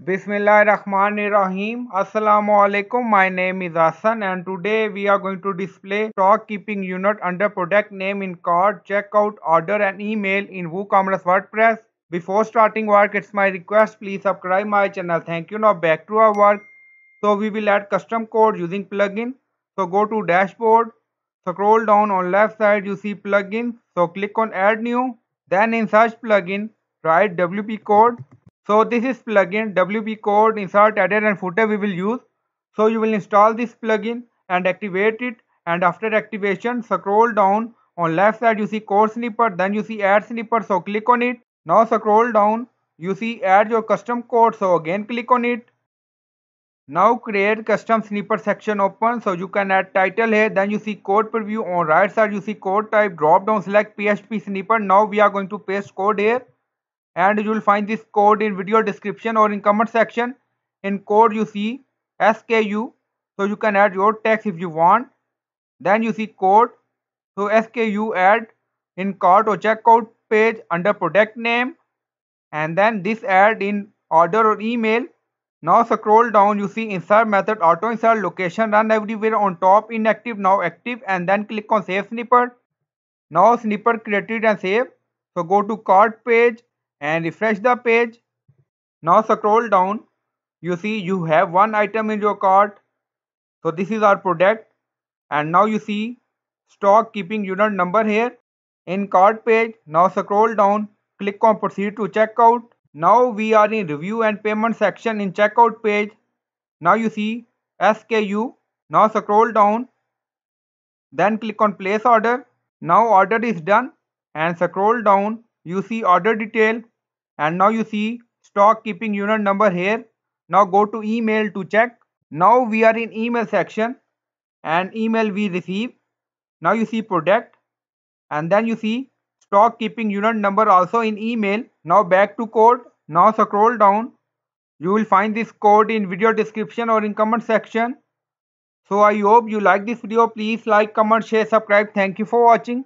बिस्मिल रहीम असलकुम my name is Hasan and today we are going to display stock keeping unit under product name in cart checkout order and email in WooCommerce WordPress before starting work it's my request please subscribe my channel thank you not back to our work so we will add custom code using plugin so go to dashboard scroll down on left side you see plugin so click on add new then in search plugin right W P code so this is plugin WP code insert header and footer we will use. So you will install this plugin and activate it. And after activation scroll down. On left side you see code snippet. Then you see add snippet. So click on it. Now scroll down. You see add your custom code. So again click on it. Now create custom snippet section open. So you can add title here. Then you see code preview. On right side you see code type. Drop down select PHP snippet. Now we are going to paste code here and you will find this code in video description or in comment section. In code you see SKU so you can add your text if you want. Then you see code. So SKU add in cart or checkout page under product name. And then this add in order or email. Now scroll down. You see insert method auto insert location run everywhere on top inactive now active and then click on save snippet now snippet created and save. So go to cart page and refresh the page. Now scroll down. You see you have one item in your cart. So this is our product. And now you see stock keeping unit number here. In cart page, now scroll down. Click on proceed to checkout. Now we are in review and payment section in checkout page. Now you see SKU. Now scroll down. Then click on place order. Now order is done and scroll down you see order detail and now you see stock keeping unit number here. Now go to email to check. Now we are in email section and email we receive. Now you see product and then you see stock keeping unit number also in email. Now back to code. Now scroll down. You will find this code in video description or in comment section. So i hope you like this video. Please like comment share subscribe. Thank you for watching